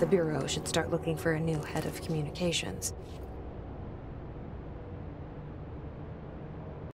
the Bureau should start looking for a new head of communications.